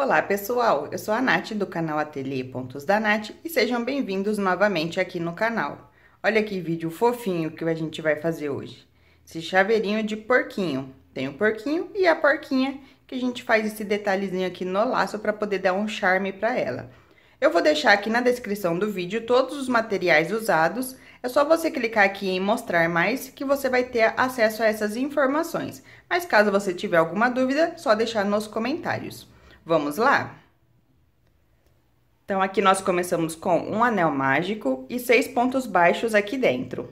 Olá pessoal, eu sou a Nath do canal Ateliê Pontos da Nath e sejam bem-vindos novamente aqui no canal. Olha que vídeo fofinho que a gente vai fazer hoje. Esse chaveirinho de porquinho. Tem o porquinho e a porquinha que a gente faz esse detalhezinho aqui no laço para poder dar um charme para ela. Eu vou deixar aqui na descrição do vídeo todos os materiais usados. É só você clicar aqui em mostrar mais que você vai ter acesso a essas informações. Mas caso você tiver alguma dúvida, só deixar nos comentários. Vamos lá? Então, aqui nós começamos com um anel mágico e seis pontos baixos aqui dentro.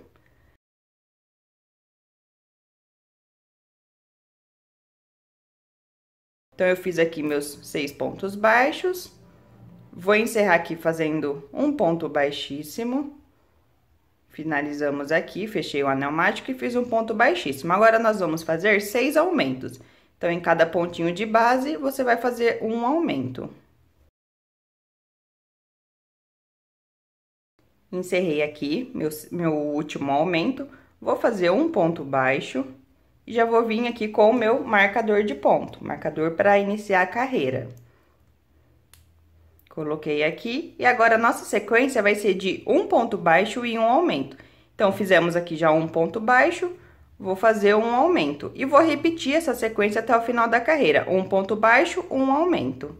Então, eu fiz aqui meus seis pontos baixos. Vou encerrar aqui fazendo um ponto baixíssimo. Finalizamos aqui, fechei o anel mágico e fiz um ponto baixíssimo. Agora, nós vamos fazer seis aumentos. Então, em cada pontinho de base, você vai fazer um aumento. Encerrei aqui meu, meu último aumento, vou fazer um ponto baixo e já vou vir aqui com o meu marcador de ponto, marcador para iniciar a carreira. Coloquei aqui e agora a nossa sequência vai ser de um ponto baixo e um aumento. Então, fizemos aqui já um ponto baixo, Vou fazer um aumento e vou repetir essa sequência até o final da carreira. Um ponto baixo, um aumento.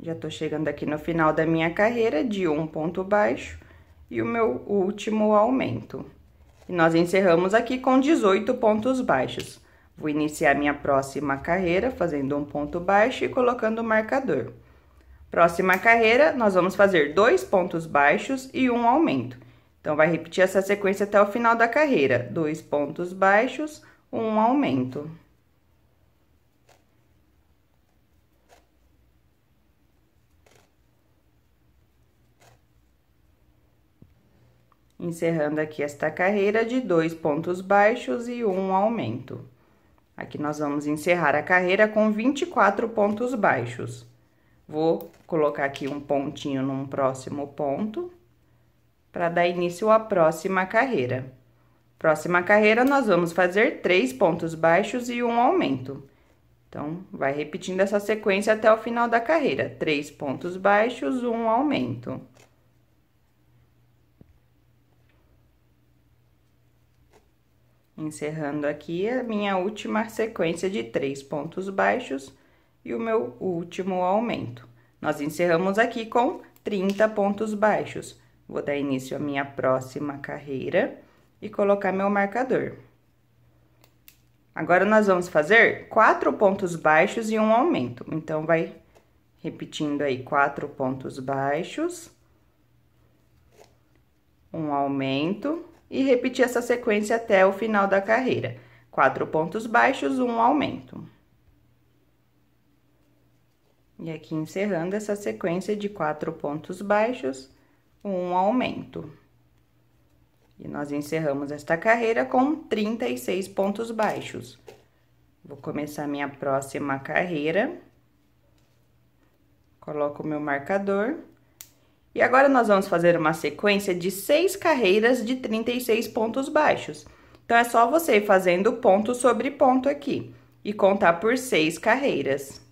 Já tô chegando aqui no final da minha carreira de um ponto baixo e o meu último aumento. E nós encerramos aqui com 18 pontos baixos. Vou iniciar minha próxima carreira fazendo um ponto baixo e colocando o marcador. Próxima carreira, nós vamos fazer dois pontos baixos e um aumento. Então, vai repetir essa sequência até o final da carreira. Dois pontos baixos, um aumento. Encerrando aqui esta carreira de dois pontos baixos e um aumento. Aqui nós vamos encerrar a carreira com 24 pontos baixos. Vou colocar aqui um pontinho num próximo ponto, para dar início à próxima carreira. Próxima carreira, nós vamos fazer três pontos baixos e um aumento. Então, vai repetindo essa sequência até o final da carreira. Três pontos baixos, um aumento. Encerrando aqui a minha última sequência de três pontos baixos e o meu último aumento. Nós encerramos aqui com 30 pontos baixos. Vou dar início à minha próxima carreira e colocar meu marcador. Agora, nós vamos fazer quatro pontos baixos e um aumento. Então, vai repetindo aí quatro pontos baixos, um aumento e repetir essa sequência até o final da carreira. Quatro pontos baixos, um aumento. E aqui encerrando essa sequência de quatro pontos baixos, um aumento. E nós encerramos esta carreira com 36 pontos baixos. Vou começar minha próxima carreira. Coloco o meu marcador. E agora, nós vamos fazer uma sequência de seis carreiras de 36 pontos baixos. Então, é só você ir fazendo ponto sobre ponto aqui e contar por seis carreiras.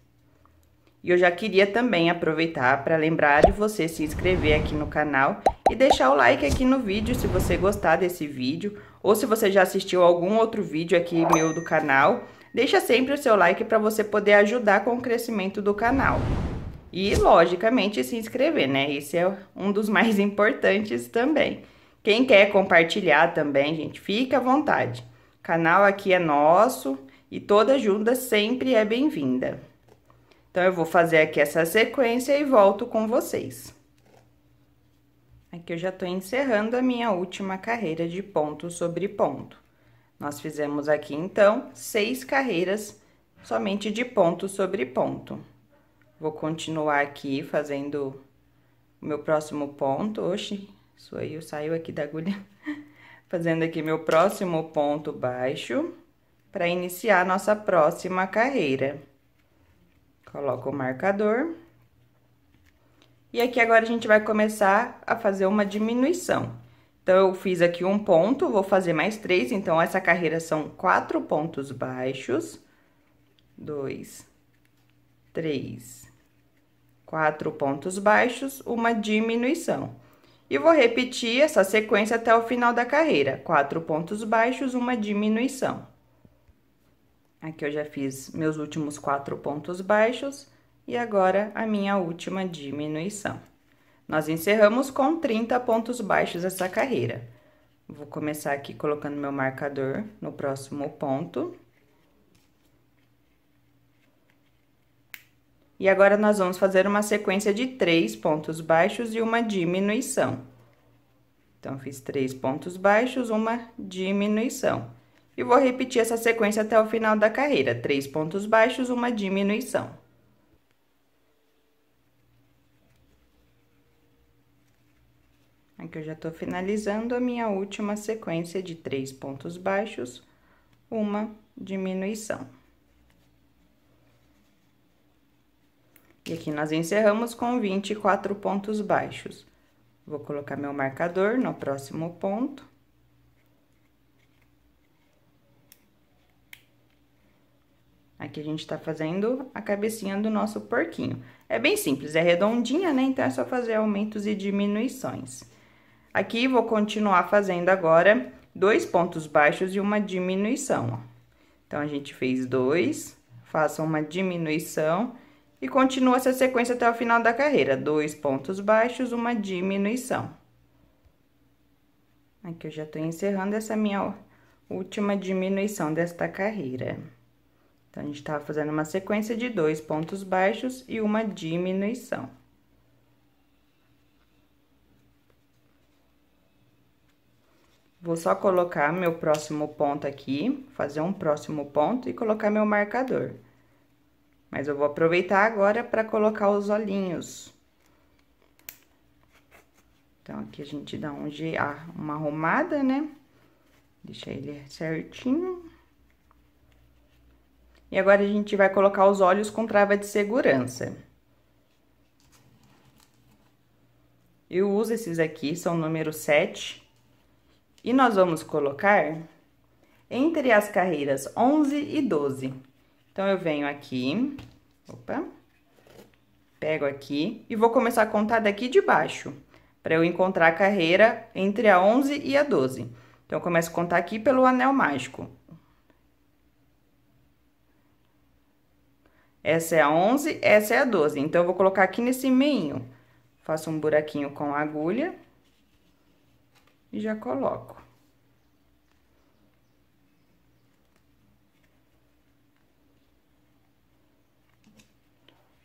E eu já queria também aproveitar para lembrar de você se inscrever aqui no canal e deixar o like aqui no vídeo se você gostar desse vídeo ou se você já assistiu algum outro vídeo aqui meu do canal. Deixa sempre o seu like para você poder ajudar com o crescimento do canal. E, logicamente, se inscrever, né? Esse é um dos mais importantes também. Quem quer compartilhar também, gente, fica à vontade. O canal aqui é nosso e toda ajuda sempre é bem-vinda. Então, eu vou fazer aqui essa sequência e volto com vocês. Aqui eu já tô encerrando a minha última carreira de ponto sobre ponto. Nós fizemos aqui, então, seis carreiras somente de ponto sobre ponto. Vou continuar aqui fazendo o meu próximo ponto. Oxi, isso aí, eu saio aqui da agulha. Fazendo aqui meu próximo ponto baixo, para iniciar nossa próxima carreira. Coloco o marcador. E aqui agora a gente vai começar a fazer uma diminuição. Então, eu fiz aqui um ponto, vou fazer mais três, então, essa carreira são quatro pontos baixos. Dois, três, quatro pontos baixos, uma diminuição. E vou repetir essa sequência até o final da carreira. Quatro pontos baixos, uma diminuição. Aqui eu já fiz meus últimos quatro pontos baixos e agora a minha última diminuição. Nós encerramos com 30 pontos baixos essa carreira. Vou começar aqui colocando meu marcador no próximo ponto. E agora, nós vamos fazer uma sequência de três pontos baixos e uma diminuição. Então, fiz três pontos baixos, uma diminuição. E vou repetir essa sequência até o final da carreira. Três pontos baixos, uma diminuição. Aqui eu já tô finalizando a minha última sequência de três pontos baixos, uma diminuição. E aqui nós encerramos com 24 pontos baixos. Vou colocar meu marcador no próximo ponto. Aqui a gente tá fazendo a cabecinha do nosso porquinho. É bem simples, é redondinha, né? Então, é só fazer aumentos e diminuições. Aqui, vou continuar fazendo agora dois pontos baixos e uma diminuição, ó. Então, a gente fez dois, faça uma diminuição e continua essa sequência até o final da carreira. Dois pontos baixos, uma diminuição. Aqui eu já tô encerrando essa minha última diminuição desta carreira. Então, a gente tava fazendo uma sequência de dois pontos baixos e uma diminuição. Vou só colocar meu próximo ponto aqui, fazer um próximo ponto e colocar meu marcador. Mas eu vou aproveitar agora para colocar os olhinhos. Então, aqui a gente dá um, uma arrumada, né? Deixa ele certinho. E agora, a gente vai colocar os olhos com trava de segurança. Eu uso esses aqui, são número 7 e nós vamos colocar entre as carreiras 11 e 12. Então, eu venho aqui, opa, pego aqui e vou começar a contar daqui de baixo, para eu encontrar a carreira entre a 11 e a 12. Então, eu começo a contar aqui pelo anel mágico. Essa é a 11, essa é a 12. Então, eu vou colocar aqui nesse meio. Faço um buraquinho com a agulha e já coloco.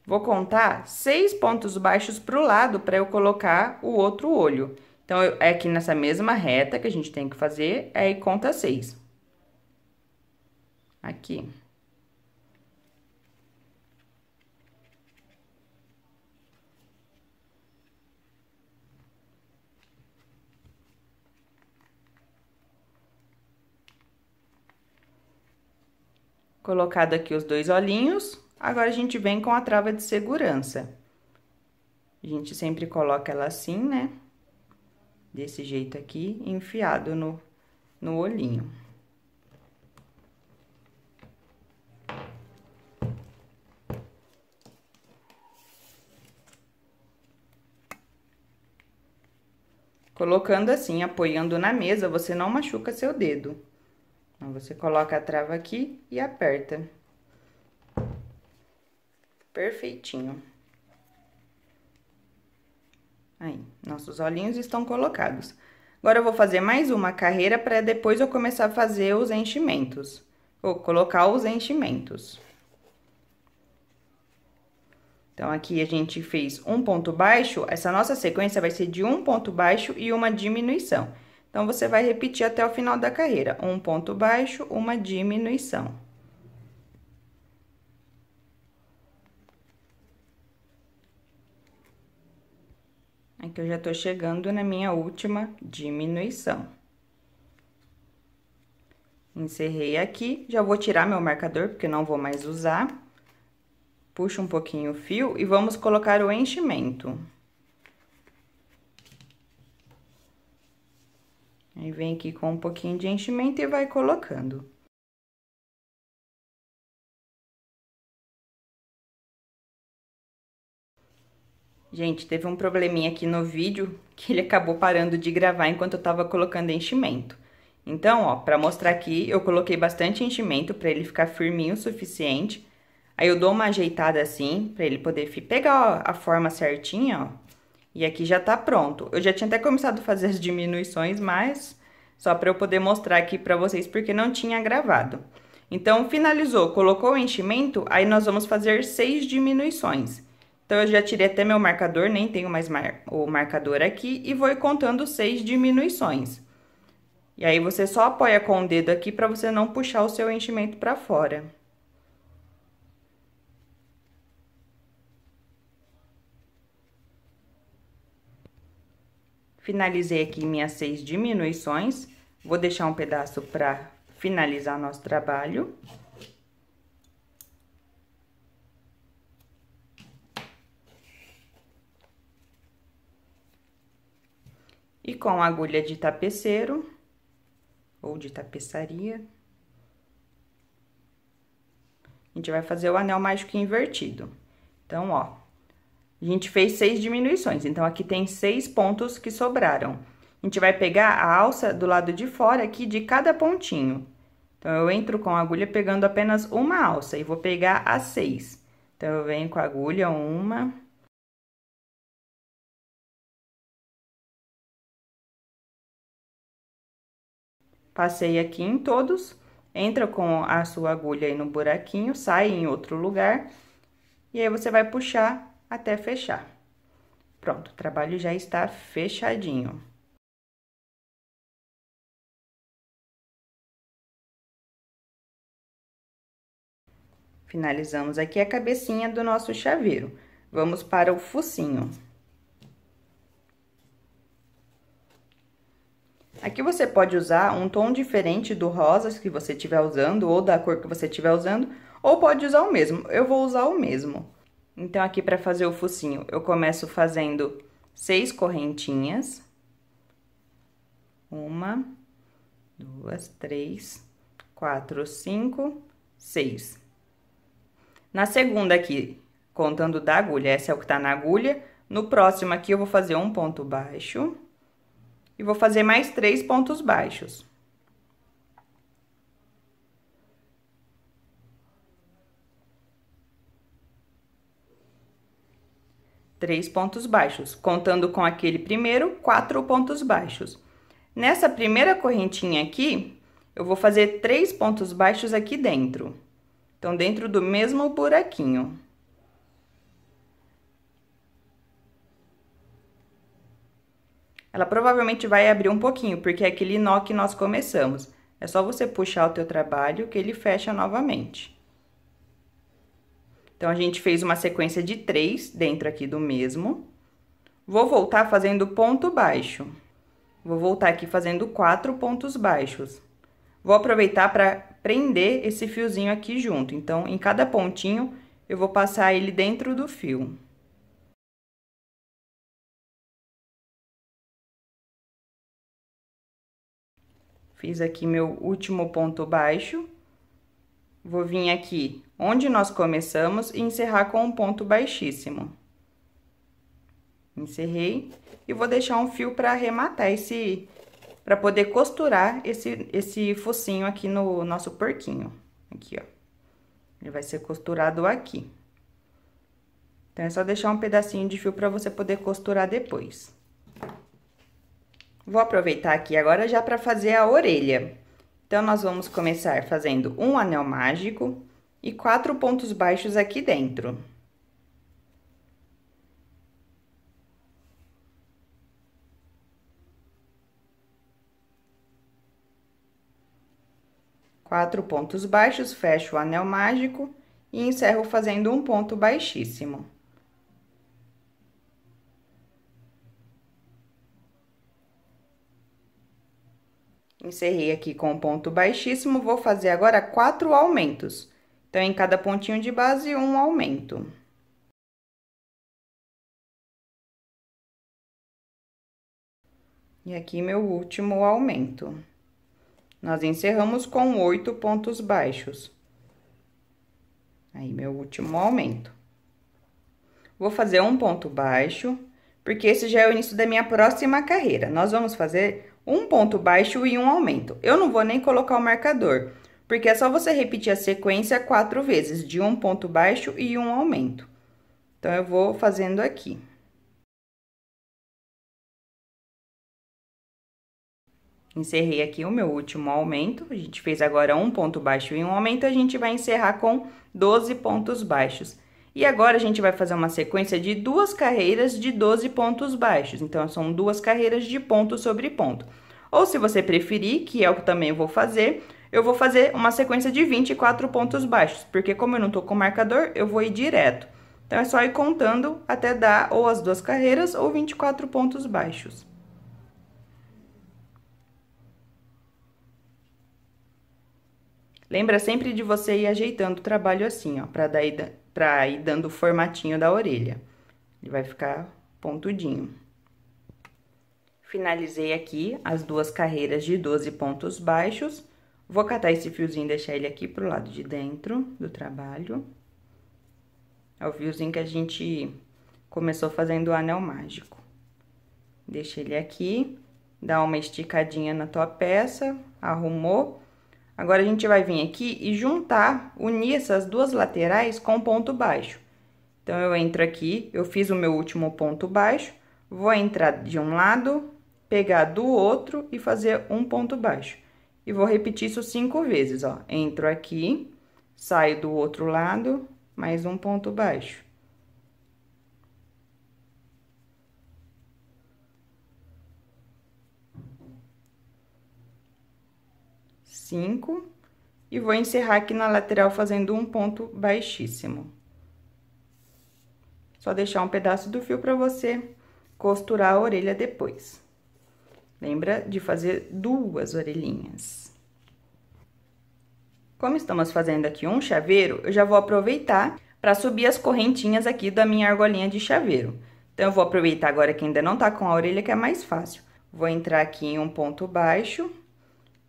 Vou contar seis pontos baixos para o lado para eu colocar o outro olho. Então, é aqui nessa mesma reta que a gente tem que fazer, aí conta seis. Aqui. Colocado aqui os dois olhinhos, agora a gente vem com a trava de segurança. A gente sempre coloca ela assim, né? Desse jeito aqui, enfiado no, no olhinho. Colocando assim, apoiando na mesa, você não machuca seu dedo. Então, você coloca a trava aqui e aperta. Perfeitinho. Aí, nossos olhinhos estão colocados. Agora, eu vou fazer mais uma carreira para depois eu começar a fazer os enchimentos. Vou colocar os enchimentos. Então, aqui a gente fez um ponto baixo, essa nossa sequência vai ser de um ponto baixo e uma diminuição. Então, você vai repetir até o final da carreira, um ponto baixo, uma diminuição. Aqui eu já tô chegando na minha última diminuição. Encerrei aqui, já vou tirar meu marcador, porque não vou mais usar. Puxa um pouquinho o fio e vamos colocar o enchimento. Aí, vem aqui com um pouquinho de enchimento e vai colocando. Gente, teve um probleminha aqui no vídeo que ele acabou parando de gravar enquanto eu tava colocando enchimento. Então, ó, pra mostrar aqui, eu coloquei bastante enchimento pra ele ficar firminho o suficiente. Aí eu dou uma ajeitada assim, pra ele poder pegar ó, a forma certinha, ó. E aqui já tá pronto. Eu já tinha até começado a fazer as diminuições, mas só pra eu poder mostrar aqui pra vocês, porque não tinha gravado. Então, finalizou, colocou o enchimento, aí nós vamos fazer seis diminuições. Então, eu já tirei até meu marcador, nem tenho mais mar o marcador aqui, e vou contando seis diminuições. E aí, você só apoia com o dedo aqui para você não puxar o seu enchimento para fora. Finalizei aqui minhas seis diminuições. Vou deixar um pedaço para finalizar nosso trabalho. E com agulha de tapeceiro, ou de tapeçaria, a gente vai fazer o anel mágico invertido. Então, ó, a gente fez seis diminuições, então aqui tem seis pontos que sobraram. A gente vai pegar a alça do lado de fora aqui de cada pontinho. Então, eu entro com a agulha pegando apenas uma alça e vou pegar as seis. Então, eu venho com a agulha, uma, Passei aqui em todos, entra com a sua agulha aí no buraquinho, sai em outro lugar, e aí você vai puxar até fechar. Pronto, o trabalho já está fechadinho. Finalizamos aqui a cabecinha do nosso chaveiro. Vamos para o focinho. Aqui você pode usar um tom diferente do rosa que você estiver usando, ou da cor que você estiver usando, ou pode usar o mesmo. Eu vou usar o mesmo. Então, aqui para fazer o focinho, eu começo fazendo seis correntinhas. Uma, duas, três, quatro, cinco, seis. Na segunda aqui, contando da agulha, essa é o que tá na agulha. No próximo aqui, eu vou fazer um ponto baixo e vou fazer mais três pontos baixos. Três pontos baixos, contando com aquele primeiro, quatro pontos baixos. Nessa primeira correntinha aqui, eu vou fazer três pontos baixos aqui dentro. Então, dentro do mesmo buraquinho. ela provavelmente vai abrir um pouquinho, porque é aquele nó que nós começamos. É só você puxar o teu trabalho que ele fecha novamente. Então, a gente fez uma sequência de três dentro aqui do mesmo. Vou voltar fazendo ponto baixo. Vou voltar aqui fazendo quatro pontos baixos. Vou aproveitar para prender esse fiozinho aqui junto. Então, em cada pontinho, eu vou passar ele dentro do fio. Fiz aqui meu último ponto baixo. Vou vir aqui onde nós começamos e encerrar com um ponto baixíssimo. Encerrei e vou deixar um fio para arrematar esse... para poder costurar esse, esse focinho aqui no nosso porquinho. Aqui, ó. Ele vai ser costurado aqui. Então, é só deixar um pedacinho de fio para você poder costurar depois. Vou aproveitar aqui agora já para fazer a orelha. Então, nós vamos começar fazendo um anel mágico e quatro pontos baixos aqui dentro. Quatro pontos baixos, fecho o anel mágico e encerro fazendo um ponto baixíssimo. Encerrei aqui com ponto baixíssimo, vou fazer agora quatro aumentos. Então, em cada pontinho de base, um aumento. E aqui meu último aumento. Nós encerramos com oito pontos baixos. Aí, meu último aumento. Vou fazer um ponto baixo, porque esse já é o início da minha próxima carreira. Nós vamos fazer um ponto baixo e um aumento. Eu não vou nem colocar o marcador, porque é só você repetir a sequência quatro vezes, de um ponto baixo e um aumento. Então, eu vou fazendo aqui. Encerrei aqui o meu último aumento, a gente fez agora um ponto baixo e um aumento, a gente vai encerrar com 12 pontos baixos. E agora, a gente vai fazer uma sequência de duas carreiras de 12 pontos baixos. Então, são duas carreiras de ponto sobre ponto. Ou, se você preferir, que é o que também vou fazer, eu vou fazer uma sequência de 24 pontos baixos. Porque como eu não tô com marcador, eu vou ir direto. Então, é só ir contando até dar ou as duas carreiras ou 24 pontos baixos. Lembra sempre de você ir ajeitando o trabalho assim, ó, pra, daí, pra ir dando o formatinho da orelha. Ele vai ficar pontudinho. Finalizei aqui as duas carreiras de 12 pontos baixos. Vou catar esse fiozinho e deixar ele aqui pro lado de dentro do trabalho. É o fiozinho que a gente começou fazendo o anel mágico. Deixa ele aqui, dá uma esticadinha na tua peça, arrumou. Agora, a gente vai vir aqui e juntar, unir essas duas laterais com ponto baixo. Então, eu entro aqui, eu fiz o meu último ponto baixo, vou entrar de um lado, pegar do outro e fazer um ponto baixo. E vou repetir isso cinco vezes, ó. Entro aqui, saio do outro lado, mais um ponto baixo. E vou encerrar aqui na lateral fazendo um ponto baixíssimo. Só deixar um pedaço do fio para você costurar a orelha depois. Lembra de fazer duas orelhinhas. Como estamos fazendo aqui um chaveiro, eu já vou aproveitar para subir as correntinhas aqui da minha argolinha de chaveiro. Então, eu vou aproveitar agora que ainda não tá com a orelha, que é mais fácil. Vou entrar aqui em um ponto baixo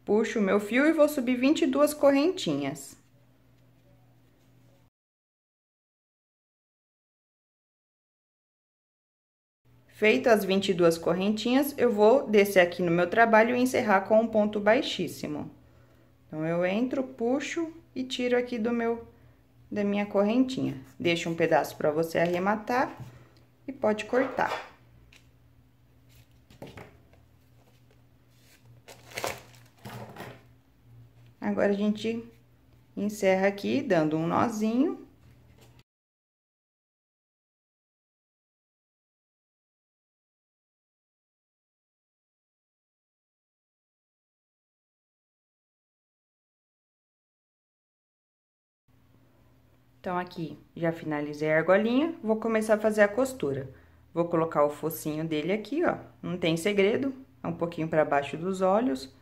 Puxo o meu fio e vou subir 22 correntinhas. Feito as 22 correntinhas, eu vou descer aqui no meu trabalho e encerrar com um ponto baixíssimo. Então, eu entro, puxo e tiro aqui do meu, da minha correntinha. Deixo um pedaço para você arrematar e pode cortar. Agora, a gente encerra aqui dando um nozinho. Então, aqui, já finalizei a argolinha, vou começar a fazer a costura. Vou colocar o focinho dele aqui, ó, não tem segredo, é um pouquinho para baixo dos olhos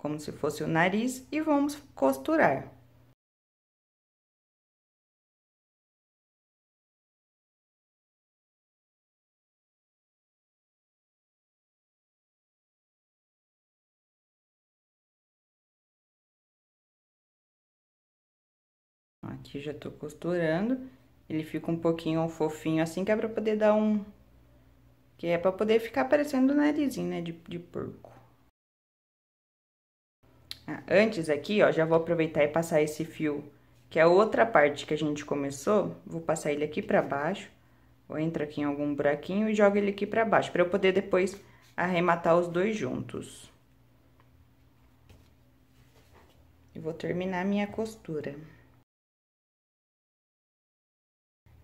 como se fosse o nariz, e vamos costurar. Aqui já tô costurando, ele fica um pouquinho fofinho assim, que é pra poder dar um... Que é pra poder ficar parecendo o narizinho, né, de, de porco. Antes aqui, ó, já vou aproveitar e passar esse fio, que é a outra parte que a gente começou, vou passar ele aqui pra baixo, ou entra aqui em algum buraquinho e joga ele aqui pra baixo, pra eu poder depois arrematar os dois juntos. E vou terminar minha costura.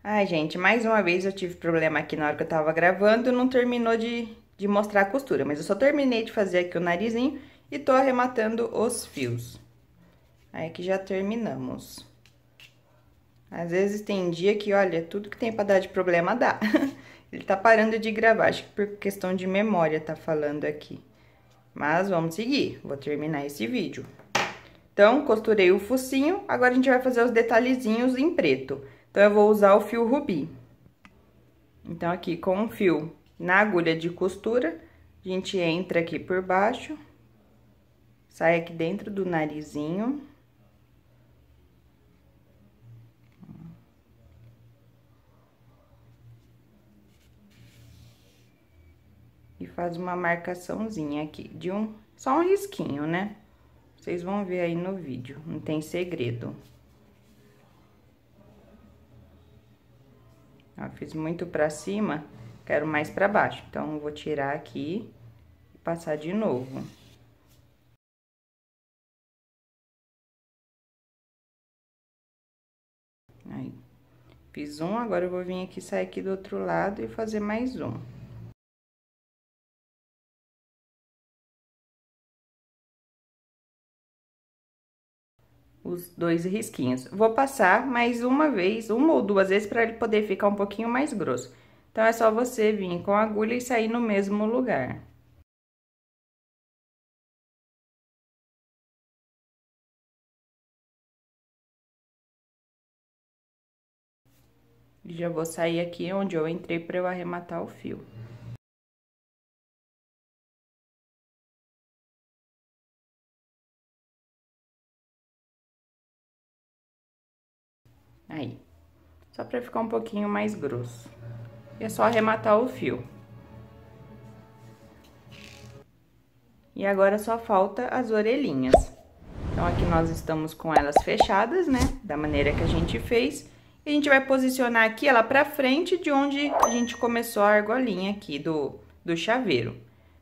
Ai, gente, mais uma vez eu tive problema aqui na hora que eu tava gravando, não terminou de, de mostrar a costura, mas eu só terminei de fazer aqui o narizinho e tô arrematando os fios. Aí que já terminamos. Às vezes tem dia que, olha, tudo que tem pra dar de problema dá. Ele tá parando de gravar, acho que por questão de memória tá falando aqui. Mas vamos seguir, vou terminar esse vídeo. Então, costurei o focinho, agora a gente vai fazer os detalhezinhos em preto. Então, eu vou usar o fio rubi. Então, aqui com o fio na agulha de costura, A gente entra aqui por baixo, sai aqui dentro do narizinho. E faz uma marcaçãozinha aqui, de um, só um risquinho, né? Vocês vão ver aí no vídeo, não tem segredo. Ó, fiz muito pra cima, quero mais pra baixo. Então, vou tirar aqui e passar de novo. Fiz um, agora eu vou vir aqui, sair aqui do outro lado e fazer mais um. os dois risquinhos. Vou passar mais uma vez, uma ou duas vezes, para ele poder ficar um pouquinho mais grosso. Então, é só você vir com a agulha e sair no mesmo lugar. Já vou sair aqui onde eu entrei para eu arrematar o fio. Aí. Só pra ficar um pouquinho mais grosso. E é só arrematar o fio. E agora só falta as orelhinhas. Então, aqui nós estamos com elas fechadas, né? Da maneira que a gente fez. A gente vai posicionar aqui ela pra frente de onde a gente começou a argolinha aqui do, do chaveiro.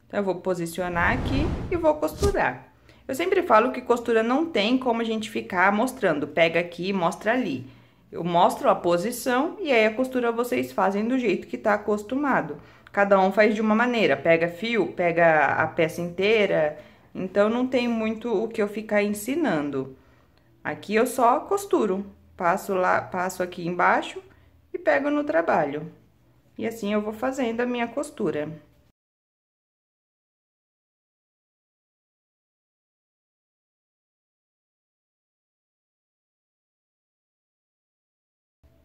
Então, eu vou posicionar aqui e vou costurar. Eu sempre falo que costura não tem como a gente ficar mostrando. Pega aqui e mostra ali. Eu mostro a posição e aí a costura vocês fazem do jeito que tá acostumado. Cada um faz de uma maneira, pega fio, pega a peça inteira, então não tem muito o que eu ficar ensinando. Aqui eu só costuro, passo lá, passo aqui embaixo e pego no trabalho. E assim eu vou fazendo a minha costura.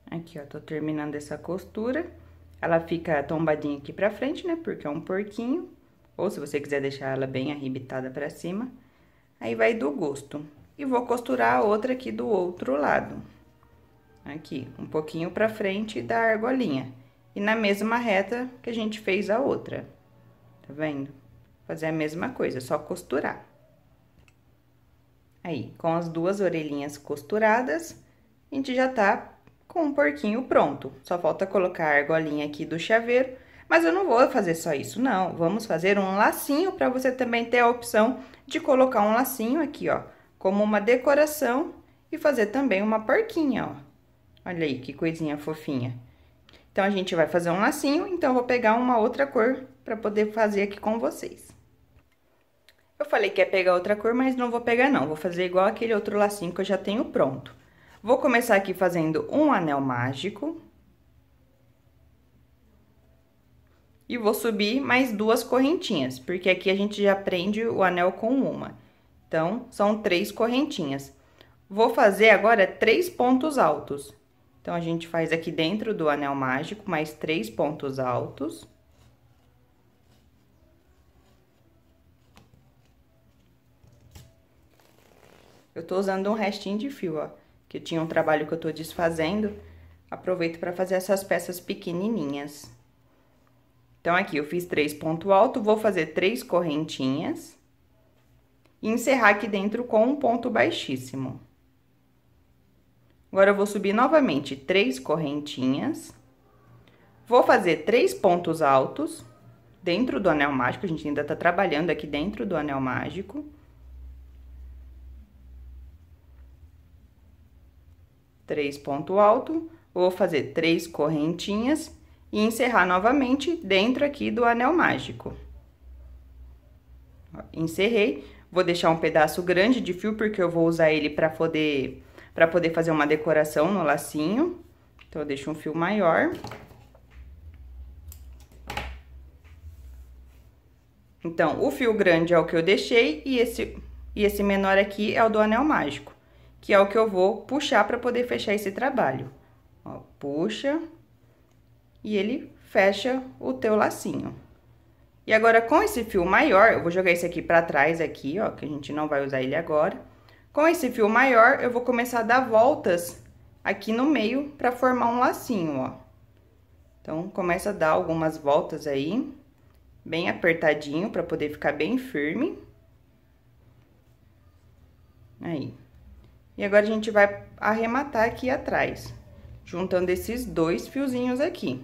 Aqui, ó, tô terminando essa costura. Ela fica tombadinha aqui pra frente, né? Porque é um porquinho. Ou se você quiser deixar ela bem arrebitada pra cima. Aí vai do gosto. E vou costurar a outra aqui do outro lado. Aqui, um pouquinho pra frente da argolinha. E na mesma reta que a gente fez a outra. Tá vendo? Fazer a mesma coisa, só costurar. Aí, com as duas orelhinhas costuradas, a gente já tá com um porquinho pronto. Só falta colocar a argolinha aqui do chaveiro, mas eu não vou fazer só isso, não. Vamos fazer um lacinho para você também ter a opção de colocar um lacinho aqui, ó, como uma decoração e fazer também uma porquinha, ó. Olha aí que coisinha fofinha. Então, a gente vai fazer um lacinho, então vou pegar uma outra cor para poder fazer aqui com vocês. Eu falei que ia pegar outra cor, mas não vou pegar não, vou fazer igual aquele outro lacinho que eu já tenho pronto. Vou começar aqui fazendo um anel mágico. E vou subir mais duas correntinhas, porque aqui a gente já prende o anel com uma. Então, são três correntinhas. Vou fazer agora três pontos altos. Então, a gente faz aqui dentro do anel mágico mais três pontos altos. Eu tô usando um restinho de fio, ó que tinha um trabalho que eu tô desfazendo, aproveito para fazer essas peças pequenininhas. Então, aqui eu fiz três ponto alto, vou fazer três correntinhas e encerrar aqui dentro com um ponto baixíssimo. Agora, eu vou subir novamente três correntinhas, vou fazer três pontos altos dentro do anel mágico, a gente ainda tá trabalhando aqui dentro do anel mágico. três ponto alto, vou fazer três correntinhas e encerrar novamente dentro aqui do anel mágico. Encerrei, vou deixar um pedaço grande de fio, porque eu vou usar ele para poder, pra poder fazer uma decoração no lacinho. Então, eu deixo um fio maior. Então, o fio grande é o que eu deixei e esse, e esse menor aqui é o do anel mágico que é o que eu vou puxar para poder fechar esse trabalho. Ó, puxa e ele fecha o teu lacinho. E agora, com esse fio maior, eu vou jogar esse aqui pra trás aqui, ó, que a gente não vai usar ele agora. Com esse fio maior, eu vou começar a dar voltas aqui no meio pra formar um lacinho, ó. Então, começa a dar algumas voltas aí, bem apertadinho, pra poder ficar bem firme. Aí. E agora, a gente vai arrematar aqui atrás, juntando esses dois fiozinhos aqui.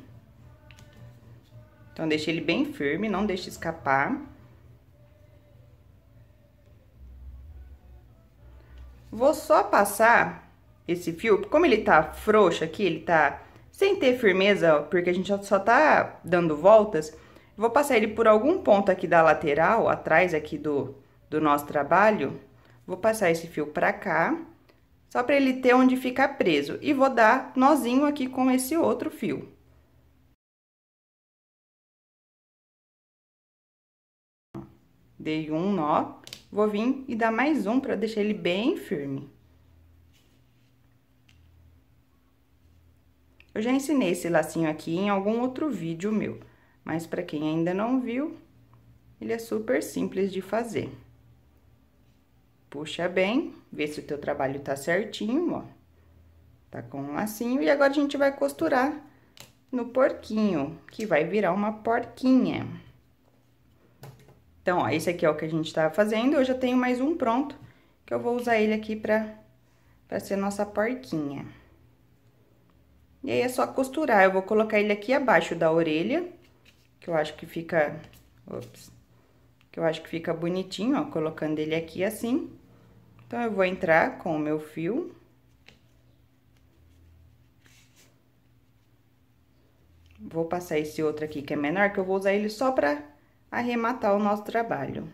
Então, deixa ele bem firme, não deixe escapar. Vou só passar esse fio, como ele tá frouxo aqui, ele tá sem ter firmeza, porque a gente só tá dando voltas, vou passar ele por algum ponto aqui da lateral, atrás aqui do, do nosso trabalho, vou passar esse fio pra cá, só pra ele ter onde ficar preso, e vou dar nozinho aqui com esse outro fio. Dei um nó, vou vir e dar mais um pra deixar ele bem firme. Eu já ensinei esse lacinho aqui em algum outro vídeo meu, mas pra quem ainda não viu, ele é super simples de fazer. Puxa bem, vê se o teu trabalho tá certinho, ó. Tá com um lacinho, e agora a gente vai costurar no porquinho, que vai virar uma porquinha. Então, ó, esse aqui é o que a gente tava fazendo, eu já tenho mais um pronto, que eu vou usar ele aqui pra, pra ser nossa porquinha. E aí, é só costurar, eu vou colocar ele aqui abaixo da orelha, que eu acho que fica... Ops, que eu acho que fica bonitinho, ó, colocando ele aqui assim. Então, eu vou entrar com o meu fio. Vou passar esse outro aqui que é menor, que eu vou usar ele só pra arrematar o nosso trabalho.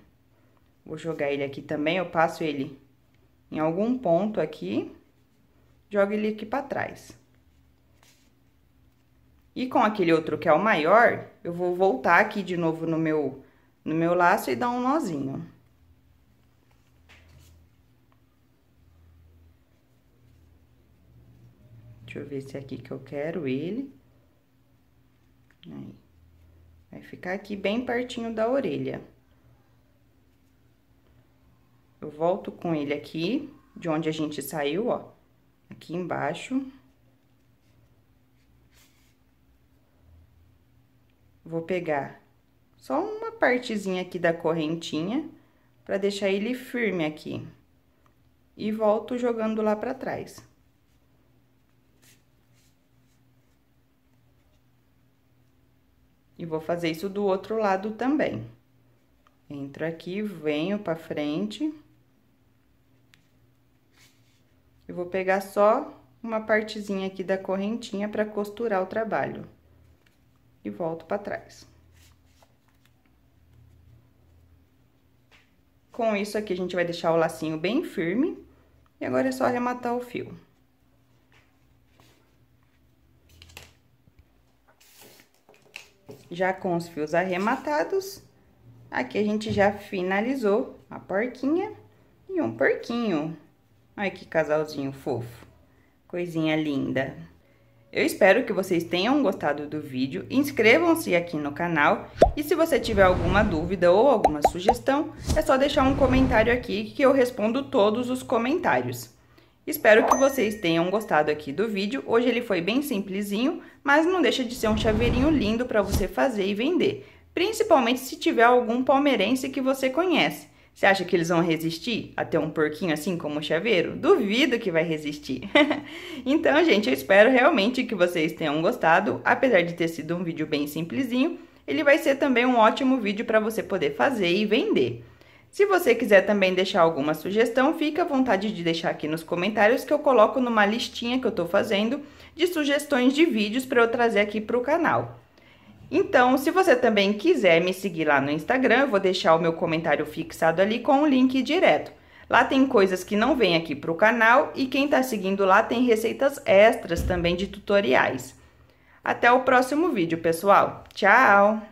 Vou jogar ele aqui também, eu passo ele em algum ponto aqui, jogo ele aqui pra trás. E com aquele outro que é o maior, eu vou voltar aqui de novo no meu, no meu laço e dar um nozinho. Deixa eu ver se é aqui que eu quero ele. Aí. Vai ficar aqui bem pertinho da orelha. Eu volto com ele aqui, de onde a gente saiu, ó, aqui embaixo. Vou pegar só uma partezinha aqui da correntinha, pra deixar ele firme aqui. E volto jogando lá pra trás. E vou fazer isso do outro lado também. Entro aqui, venho pra frente. E vou pegar só uma partezinha aqui da correntinha pra costurar o trabalho. E volto pra trás. Com isso aqui, a gente vai deixar o lacinho bem firme. E agora é só arrematar o fio. Já com os fios arrematados, aqui a gente já finalizou a porquinha e um porquinho. Olha que casalzinho fofo, coisinha linda. Eu espero que vocês tenham gostado do vídeo, inscrevam-se aqui no canal e se você tiver alguma dúvida ou alguma sugestão, é só deixar um comentário aqui que eu respondo todos os comentários. Espero que vocês tenham gostado aqui do vídeo. Hoje ele foi bem simplesinho, mas não deixa de ser um chaveirinho lindo para você fazer e vender. Principalmente se tiver algum palmeirense que você conhece. Você acha que eles vão resistir a ter um porquinho assim como o chaveiro? Duvido que vai resistir. então, gente, eu espero realmente que vocês tenham gostado. Apesar de ter sido um vídeo bem simplesinho, ele vai ser também um ótimo vídeo para você poder fazer e vender. Se você quiser também deixar alguma sugestão, fica à vontade de deixar aqui nos comentários que eu coloco numa listinha que eu tô fazendo de sugestões de vídeos para eu trazer aqui para o canal. Então, se você também quiser me seguir lá no Instagram, eu vou deixar o meu comentário fixado ali com o link direto. Lá tem coisas que não vêm aqui para o canal e quem está seguindo lá tem receitas extras também de tutoriais. Até o próximo vídeo, pessoal. Tchau!